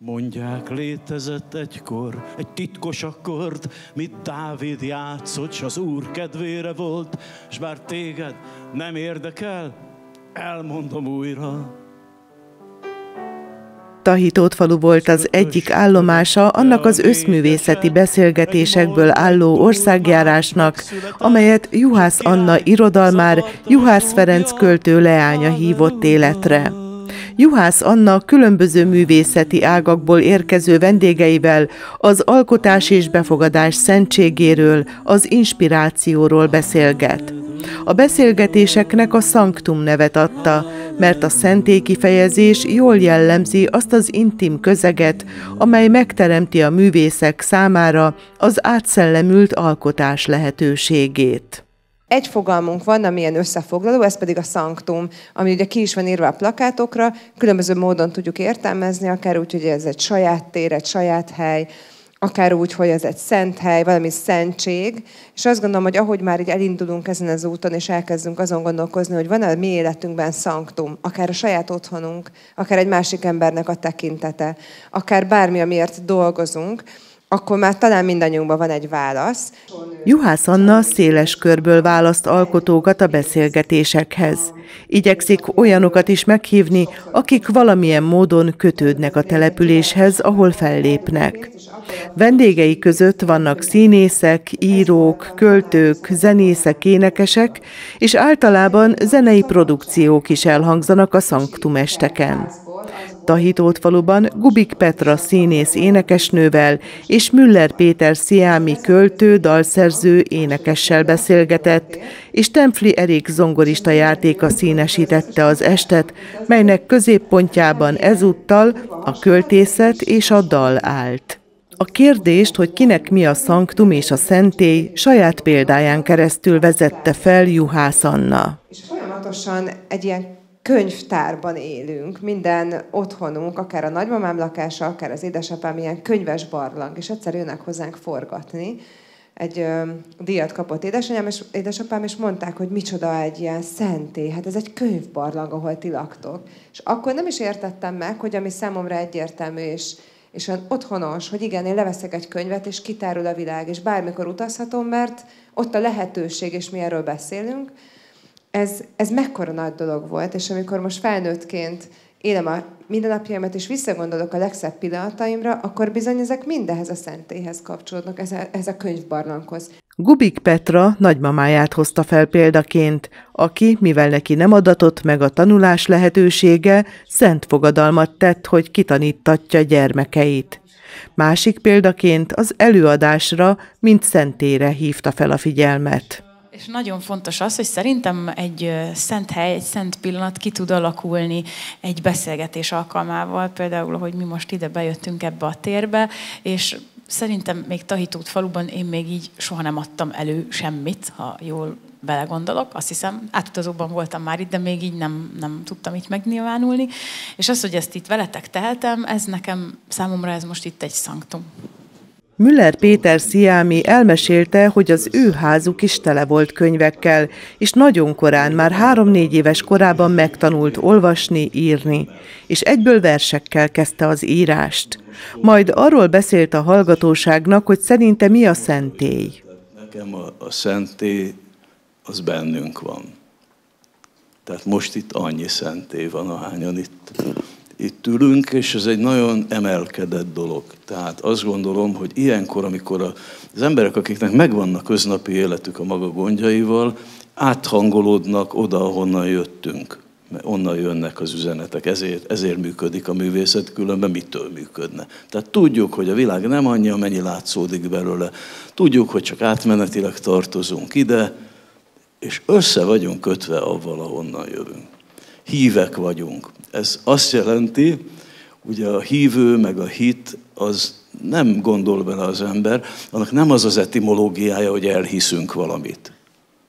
Mondják, létezett egykor egy titkos akkord, mit Dávid játszott, s az Úr kedvére volt, s bár téged nem érdekel, elmondom újra. Tahitót falu volt az egyik állomása annak az összművészeti beszélgetésekből álló országjárásnak, amelyet Juhász Anna irodalmár Juhász Ferenc költő leánya hívott életre. Juhász Anna különböző művészeti ágakból érkező vendégeivel az alkotás és befogadás szentségéről, az inspirációról beszélget. A beszélgetéseknek a Sanctum nevet adta, mert a szentély kifejezés jól jellemzi azt az intim közeget, amely megteremti a művészek számára az átszellemült alkotás lehetőségét. Egy fogalmunk van, amilyen összefoglaló, ez pedig a szanktum, ami ugye ki is van írva a plakátokra, különböző módon tudjuk értelmezni, akár úgy, hogy ez egy saját tér, egy saját hely, akár úgy, hogy ez egy szent hely, valami szentség, és azt gondolom, hogy ahogy már így elindulunk ezen az úton, és elkezdünk azon gondolkozni, hogy van-e a mi életünkben szanktum, akár a saját otthonunk, akár egy másik embernek a tekintete, akár bármi, amiért dolgozunk, akkor már talán mindannyiunkban van egy válasz. Juhász Anna széles körből választ alkotókat a beszélgetésekhez. Igyekszik olyanokat is meghívni, akik valamilyen módon kötődnek a településhez, ahol fellépnek. Vendégei között vannak színészek, írók, költők, zenészek, énekesek, és általában zenei produkciók is elhangzanak a szanktumesteken. Tahitót faluban Gubik Petra színész énekesnővel és Müller Péter Sziámi költő, dalszerző énekessel beszélgetett, és Templi Erik zongorista játéka színesítette az estet, melynek középpontjában ezúttal a költészet és a dal állt. A kérdést, hogy kinek mi a szanktum és a szentély, saját példáján keresztül vezette fel Juhász Anna. És folyamatosan egy ilyen könyvtárban élünk, minden otthonunk, akár a nagymamám lakása, akár az édesapám ilyen könyves barlang, és egyszer jönnek hozzánk forgatni. Egy ö, díjat kapott édesanyám és édesapám, és mondták, hogy micsoda egy ilyen szenté, hát ez egy könyvbarlang, ahol ti laktok. És akkor nem is értettem meg, hogy ami számomra egyértelmű és, és olyan otthonos, hogy igen, én leveszek egy könyvet, és kitárul a világ, és bármikor utazhatom, mert ott a lehetőség, és mi erről beszélünk, ez, ez mekkora nagy dolog volt, és amikor most felnőttként élem a mindennapjaimat, és visszagondolok a legszebb pillanataimra, akkor bizony ezek mindehez a szentéhez kapcsolódnak, ez a, ez a könyvbarlanghoz. Gubik Petra nagymamáját hozta fel példaként, aki, mivel neki nem adatott meg a tanulás lehetősége, szent fogadalmat tett, hogy kitanítatja gyermekeit. Másik példaként az előadásra, mint szentére hívta fel a figyelmet. És nagyon fontos az, hogy szerintem egy szent hely, egy szent pillanat ki tud alakulni egy beszélgetés alkalmával, például, hogy mi most ide bejöttünk ebbe a térbe, és szerintem még Tahitót faluban én még így soha nem adtam elő semmit, ha jól belegondolok, azt hiszem, átutazóban voltam már itt, de még így nem, nem tudtam itt megnyilvánulni. És az, hogy ezt itt veletek tehetem, ez nekem, számomra ez most itt egy szanktum. Müller Péter Sziámi elmesélte, hogy az ő házuk is tele volt könyvekkel, és nagyon korán, már három-négy éves korában megtanult olvasni, írni, és egyből versekkel kezdte az írást. Majd arról beszélt a hallgatóságnak, hogy szerinte mi a szentély. Nekem a, a szentély az bennünk van. Tehát most itt annyi szentély van, ahányan itt itt ülünk, és ez egy nagyon emelkedett dolog. Tehát azt gondolom, hogy ilyenkor, amikor az emberek, akiknek megvan a köznapi életük a maga gondjaival, áthangolódnak oda, ahonnan jöttünk. Mert onnan jönnek az üzenetek, ezért, ezért működik a művészet, különben mitől működne. Tehát tudjuk, hogy a világ nem annyi, amennyi látszódik belőle. Tudjuk, hogy csak átmenetileg tartozunk ide, és össze vagyunk kötve avval, ahonnan jövünk. Hívek vagyunk. Ez azt jelenti, ugye a hívő meg a hit az nem gondol bele az ember, annak nem az az etimológiája, hogy elhiszünk valamit,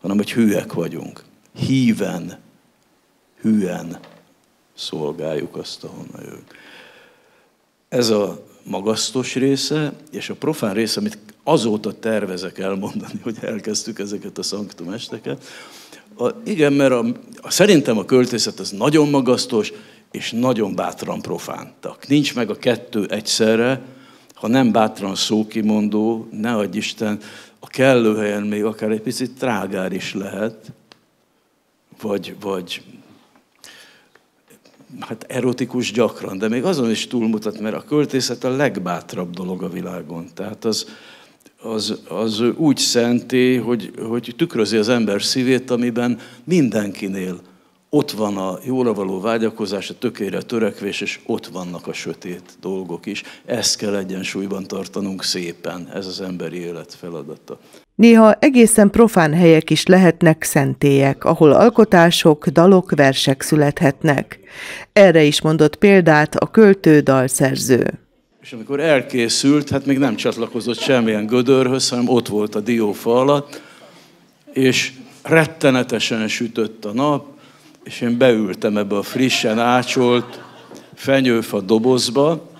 hanem hogy hűek vagyunk. Híven, hűen szolgáljuk azt, ahonnan jövünk. Ez a magasztos része, és a profán része, amit azóta tervezek elmondani, hogy elkezdtük ezeket a szanktumesteket, a, igen, mert a, a, szerintem a költészet az nagyon magasztos, és nagyon bátran profántak. Nincs meg a kettő egyszerre, ha nem bátran szókimondó, ne adj Isten, a kellő helyen még akár egy picit trágár is lehet, vagy, vagy hát erotikus gyakran, de még azon is túlmutat, mert a költészet a legbátrabb dolog a világon. Tehát az, az, az úgy szenté, hogy, hogy tükrözi az ember szívét, amiben mindenkinél ott van a jóra való vágyakozás, a tökére törekvés, és ott vannak a sötét dolgok is. Ezt kell egyensúlyban tartanunk szépen, ez az emberi élet feladata. Néha egészen profán helyek is lehetnek szentélyek, ahol alkotások, dalok, versek születhetnek. Erre is mondott példát a költő dalszerző. És amikor elkészült, hát még nem csatlakozott semmilyen gödörhöz, hanem ott volt a diófa alatt, és rettenetesen sütött a nap, és én beültem ebbe a frissen ácsolt fenyőfa dobozba,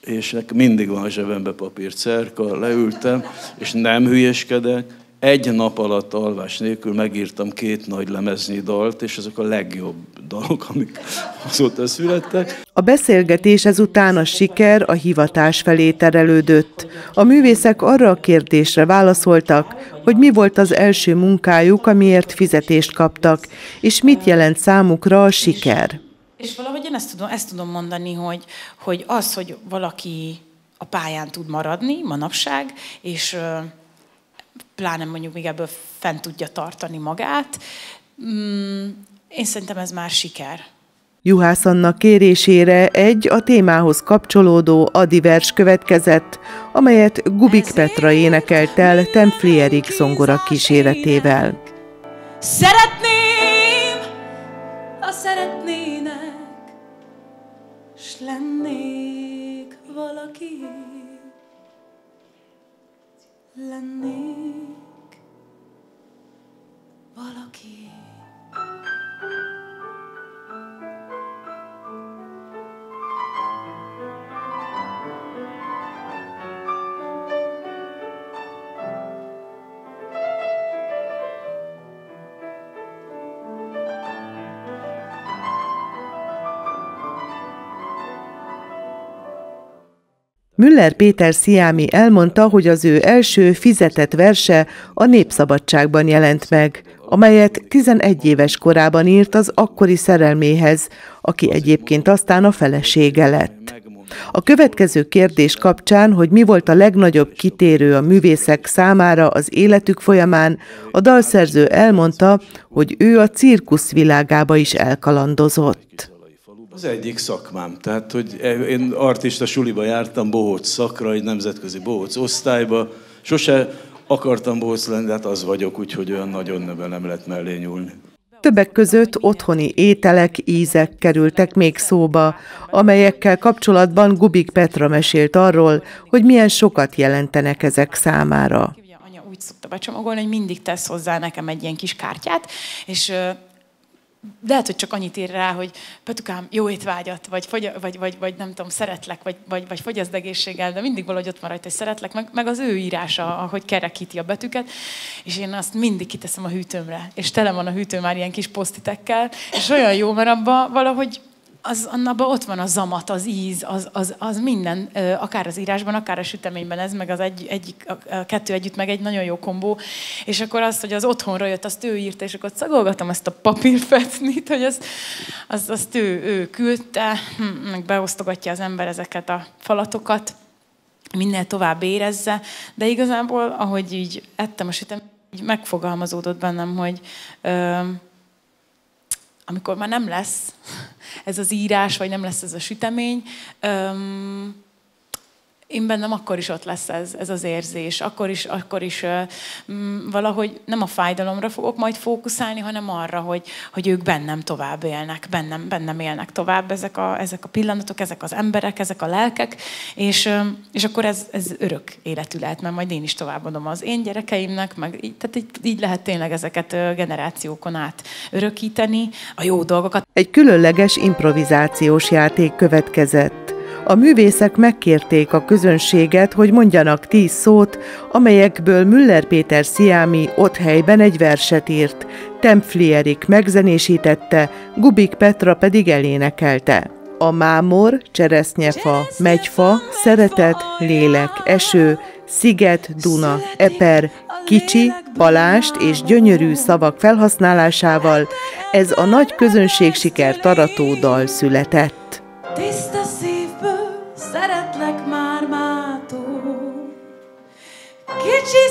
és mindig van a zsebembe cerka, leültem, és nem hülyeskedek, egy nap alatt alvás nélkül megírtam két nagy lemeznyi dalt, és azok a legjobb dalok, amik azóta születtek. A beszélgetés ezután a siker a hivatás felé terelődött. A művészek arra a kérdésre válaszoltak, hogy mi volt az első munkájuk, amiért fizetést kaptak, és mit jelent számukra a siker. És valahogy én ezt tudom, ezt tudom mondani, hogy, hogy az, hogy valaki a pályán tud maradni manapság, és pláne mondjuk még ebből fent tudja tartani magát, mm, én szerintem ez már siker. Juhász Anna kérésére egy a témához kapcsolódó adivers következett, amelyet Gubik Petra énekelt el Templierig zongora kíséretével. Szeretném, ha szeretnének, s lennék valaki, lennék valaki. Müller Péter Sziámi elmondta, hogy az ő első fizetett verse a Népszabadságban jelent meg, amelyet 11 éves korában írt az akkori szerelméhez, aki egyébként aztán a felesége lett. A következő kérdés kapcsán, hogy mi volt a legnagyobb kitérő a művészek számára az életük folyamán, a dalszerző elmondta, hogy ő a cirkusz világába is elkalandozott. Az egyik szakmám. Tehát, hogy én artista suliba jártam, bohóc szakra, egy nemzetközi bohóc osztályba. Sose akartam bohóc lenni, de hát az vagyok, úgyhogy olyan nagyon nem lehet mellé nyúlni. Többek között otthoni ételek, ízek kerültek még szóba, amelyekkel kapcsolatban Gubik Petra mesélt arról, hogy milyen sokat jelentenek ezek számára. Anya úgy szokta becsomagolni, hogy mindig tesz hozzá nekem egy ilyen kis kártyát, és lehet, hogy csak annyit ír rá, hogy Petukám, jó étvágyat, vagy, fogy, vagy, vagy, vagy nem tudom, szeretlek, vagy, vagy, vagy fogyaszd egészséggel, de mindig valahogy ott rajta, hogy szeretlek, meg, meg az ő írása, ahogy kerekíti a betűket, és én azt mindig kiteszem a hűtőmre, és tele van a hűtő már ilyen kis posztitekkel, és olyan jó, mert abban valahogy az, annabban ott van a zamat, az íz, az, az, az minden, akár az írásban, akár a süteményben ez, meg az egy, egyik, a kettő együtt, meg egy nagyon jó kombó. És akkor azt, hogy az otthonra jött, azt ő írta, és akkor szagolgatom ezt a papírfetnit, hogy azt, azt, azt ő, ő küldte, hm, meg beosztogatja az ember ezeket a falatokat, minél tovább érezze, de igazából, ahogy így ettem a sütem, így megfogalmazódott bennem, hogy ö, amikor már nem lesz ez az írás, vagy nem lesz ez a sütemény, öm, én bennem akkor is ott lesz ez, ez az érzés, akkor is, akkor is uh, valahogy nem a fájdalomra fogok majd fókuszálni, hanem arra, hogy, hogy ők bennem tovább élnek, bennem, bennem élnek tovább ezek a, ezek a pillanatok, ezek az emberek, ezek a lelkek, és, és akkor ez, ez örök életű lehet, mert majd én is továbbadom az én gyerekeimnek, meg így, tehát így, így lehet tényleg ezeket generációkon át örökíteni, a jó dolgokat. Egy különleges improvizációs játék következett. A művészek megkérték a közönséget, hogy mondjanak tíz szót, amelyekből Müller Péter Sziámi ott helyben egy verset írt, Tempfli Erik megzenésítette, Gubik Petra pedig elénekelte. A mámor, cseresznyefa, megyfa, szeretet, lélek, eső, sziget, Duna, eper, kicsi, palást és gyönyörű szavak felhasználásával ez a nagy közönség siker tarató dal született.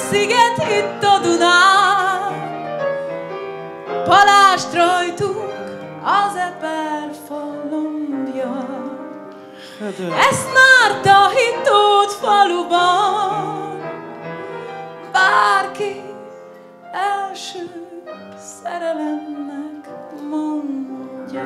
Sziget itt a Dunán, Palást rajtunk az eper falombja. Ezt már a hitót faluban, bárki első szerelemnek mondja.